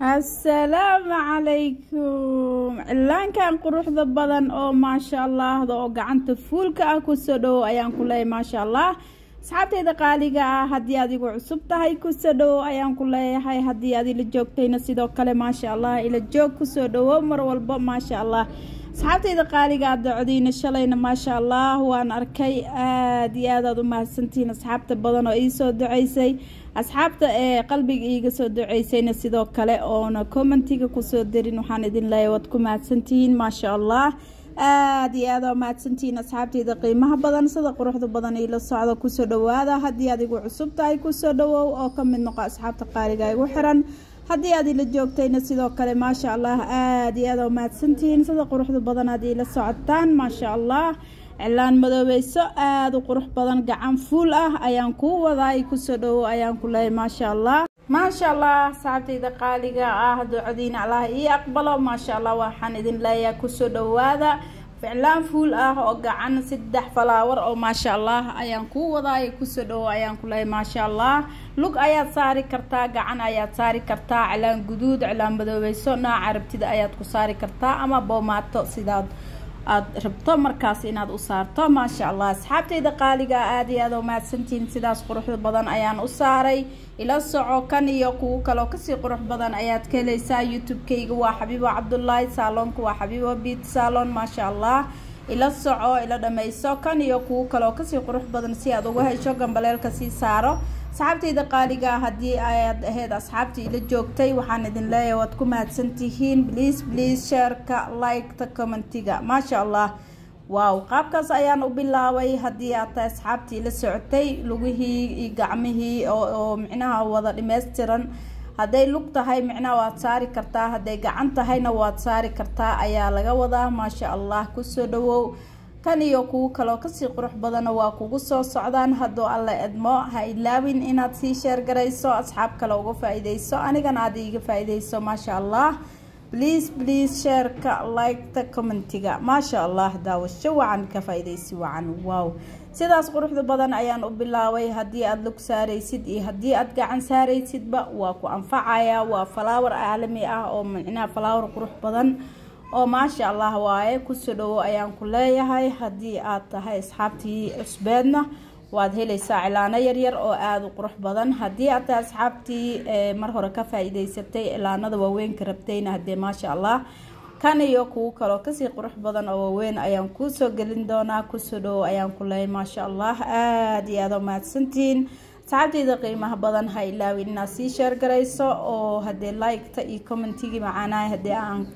assalaamu calaykum. Cilaankan quruxda badan oo maasha allahda oo gacanta fuulka ah ku soo dhowow ayaan ku leeyahay maasha allah. Asxaabteyda qaaliga ah haddii adigu cusub tahay ku soo dhowow ayaan ku leeyahay. Haddii aad ila joogtayna sidoo kale maasha allah ila joog ku soo dhowow mar walba maasha allah. Asxaabteyda qaaliga ah docdiina shalayna maasha allah. Waan arkay aada iyo aad aad u mahadsantihiin asxaabta badan oo iisoo duceysay asxaabta ee qalbiga iiga soo duceysayna sidoo kale oona commentiga ku soo darin waxaan idin leeyahay waad ku mahadsantihiin maasha allah. Aada iyo aada oo mahadsantihiin asxaabteyda qiimaha badan sida quruxda badan iila socda ku soo dhawaada haddii adigu cusub tahay ku soo dhawow oo ka mid noqo asxaabta qaaliga igu xiran haddii aad ila joogtayna sidoo kale maasha allah aada iyo aada oo mahadsantihiin sida quruxda badan aad iila socotaan maasha allah cilaan madoobeyso aada u qurux badan gacan fuul ah ayaan kuu wadaay ku soo dhowow ayaan ku leehay maasha allah maasha allah saxaabteyda qaaliga ah ducodiina allah ii aqbalo. Maasha allah waxaan idin leeyahay ku soo dhowaada. Ficlaan fuul ah oo gacan saddex falaawar oo maasha allah ayaan kuu wadaay ku soo dhowow ayaan ku leehay maasha allah lug ayaad saari kartaa gacan ayaad saari kartaa. Cilaan guduud cilaan madoobeyso nooca rabtida ayaad ku saari kartaa ama boomaato sidaad aada rabto markaas inaad u saarto. Maasha allah asxaabteyda qaaliga aada iyo aada mahadsantihiin sidaas quruxda badan ayaan u saaray. Ila soco kan iyo kuwo kaloo ka sii qurux badan ayaad ka helaysaa. Youtube-kayga waa xabiibo cabdulaahi saaloonka waa xabiibo biit saalon maasha allah ila soco ila dhameyso kan iyo kuwo kaloo ka sii qurux badan si aad uga hesho gambaleelka sii saaro asxaabteyda qaaliga haddii ayaad ahayd asxaabtii ila joogtay waxaan idin leeyahay waad ku mahadsantihiin bliis bliis sheerka liketa commentiga. Maasha allah. Waaw qaabkaas ayaan u bilaabay haddii aad tahay asxaabtii la socotay lugihii iyo gacmihii oo micnaha wada dhameystiran hadday lug tahay micnaha waad saari kartaa. Hadday gacan tahayna waad saari kartaa. Ayaa laga wadaa maasha allah. Kusoo dhawow kan iyo kuwo kaloo ka sii qurux badana waa kugu soo socdaan hadduu alla edmo. Ha ilaawin inaad sii sheergarayso asxaab kale uga faa-iideyso anigana aad iiga faa-iideyso maasha allah. Bliis bliis sheerka liketa commentiga. Maasha allah daawasho wacan ka faa-ideysi wacan. Wow. Sidaas quruxda badan ayaan u bilaabay haddii aada lug saaraysid iyo haddii aada gacan saaraysidba waa ku anfacaya waa falaawar caalami ah oo micnaha falaawar qurux badan oo maasha allah waaye ku soo dhawow ayaan ku leeyahay. Haddii aad tahay asxaabtii cusbeedna waad helaysaa cilaano yaryar oo aada u qurux badan. Haddii aad tahay asxaabtii mar hore ka faa-iideysatay cilaanada waaweynka rabtayna haddee maasha allah kan iyo kuwo kaloo ka sii qurux badan oo waaweyn ayaan kuusoo gelin doonaa ku soo dhawow ayaan ku leeyahay maasha allah aada iyo aada mahadsantihiin asxaabteyda qiimaha badan ha ilaawin inaad sii sheergarayso oo haddee liketa iyo commentigii macaanahay haddii aan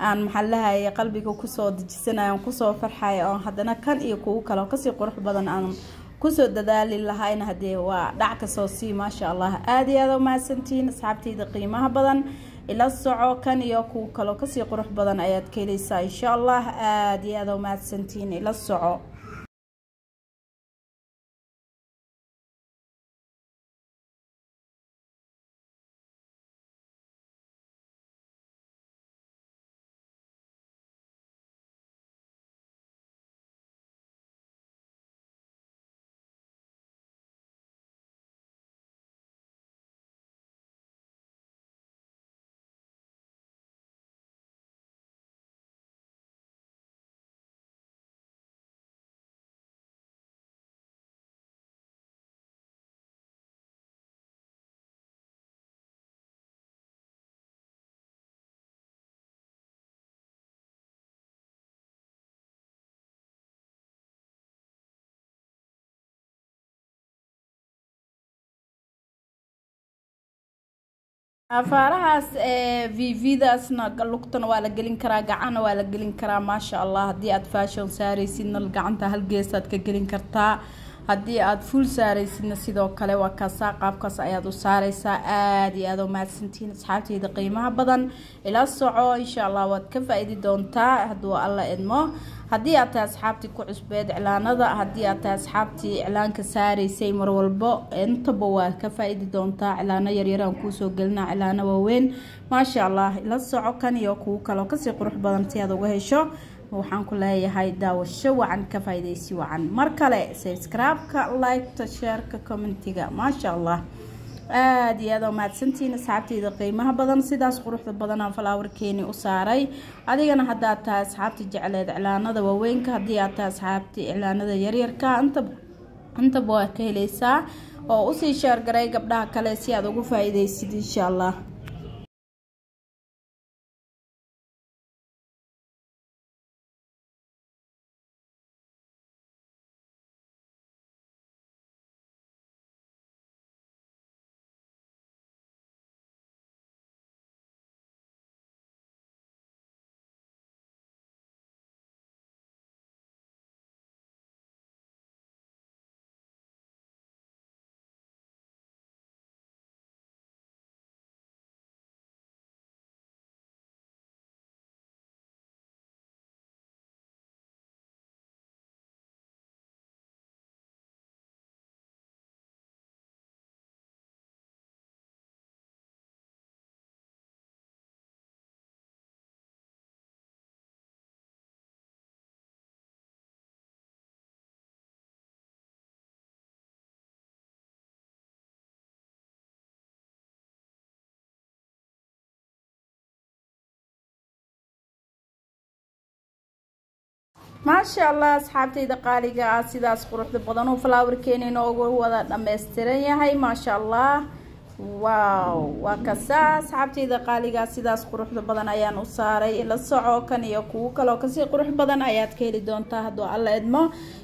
aan maxaalahay qalbiga ku soo dejisanayo ku soo farxayo oo haddana kan iyo kuwo kaleo ka sii qurux badan aan ku soo dadaali lahayna haddee waa dhac ka soo sii maasha allah. Aada iyo aada u mahadsantihiin asxaabteyda qiimaha badan ila soco kan iyo kuwo kaloo ka sii qurux badan ayaad ka heleysaa insha allah. Aada iyo aada u ila soco afaarahaas ee vvdaasna lugtana waa la gelin karaa gacanna waa la gelin karaa maasha allah. Haddii aad fashion saaraysidna gacanta halgeesaad ka gelin kartaa haddii aada fuul saaraysidna sidoo kale waa kaasaa qaabkaas ayaad u saareysaa aada iyo aada u mahadsantihiin asxaabteyda qiimaha badan. Ila soco insha allah waad ka faa-idi doontaa. Hadduu alla idmo haddii aad tahay asxaabtii ku cusbeed iclaanada haddii aad tahay asxaabtii iclaanka saaraysay mar walbo intaba waa ka faa-idi doontaa. Iclaano yaryaraan kuusoo gelina iclaano waaweyn. Maasha allah ila soco kan iyo kuwo kaloo ka sii qurux badan si aad uga hesho waxaan ku leeyahay daawasho wacan ka faa-ideysi wacan. Mar kale subscribe-ka liketa sheerka commentiga maasha allah. Aada iyo aada oo mahadsantihiin asxaabteyda qiimaha badan sidaas quruxda badanaa falaawarkeeni u saaray. Adigana haddaad tahay asxaabta jecleed iclaanada waaweynka haddii aad tahay asxaabta iclaanada yaryarka inta intaba waa ka heleysaa oo u sii sheergaray gabdhaha kale si aad ugu faa-iideysid insha allah maasha allah asxaabteyda qaaliga ah sidaas quruxda badan oo falaawarkeeni inoogu wada dhammaystiran yahay maasha allah waaw waa kasaa asxaabteyda qaaliga sidaas quruxda badan ayaan u saaray. La soco kan iyo kuwo kaleo ka sii qurux badan ayaad ka heli doontaa hadduu alla idmo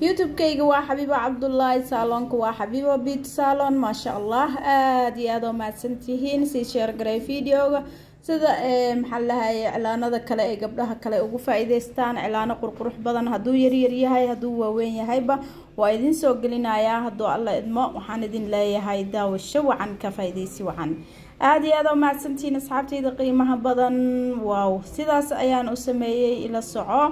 youtube-kayga waa xabiibo cabdullaahi saaloonka waa xabiibo bit saalon maasha allah aada iyo aada oo mahadsantihiin sii sheergaray videoga sida maxaa lahaye iclaanada kale ee gabdhaha kale ugu faa-iideystaan qurqurux badan hadduu yaryar yahay hadduu waaweyn yahayba waa idin soo gelinayaa hadduu alla idmo waxaan idin leeyahay daawasho wacan ka faa-ideysi wacan. Aada iyo aada oo mahadsantihiin asxaabteyda qiimaha badan. Waaw sidaas ayaan u sameeyey ila soco.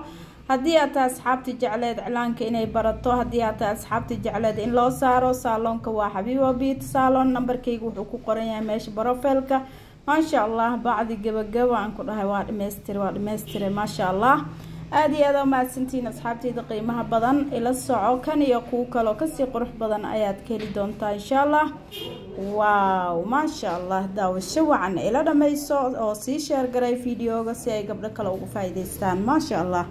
Haddii aad tahay asxaabta jecleed iclaanka inay barato. Haddii aad tahay asxaabta jecleed in loo saaro saaloonka waa xabiibo biit saalon nambarkayga wuxuu ku qoran yahay meesha brofilka maasha allah bacdi gabagaba aan ku dhahay waa dhamaystire waa dhamaystire maasha allah aada iyo aada oo mahadsantihiin asxaabteyda qiimaha badan ila soco kan iyo kuwo kaloo ka sii qurux badan ayaad ka heli doontaa insha allah waaw maasha allah daawasho wacan ila dhammayso oo sii sheergaray videoga si ay gabdho kale ugu faa-iideystaan maasha allah